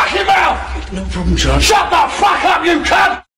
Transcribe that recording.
fucking mouth! No problem, John. Shut the fuck up, you cunt!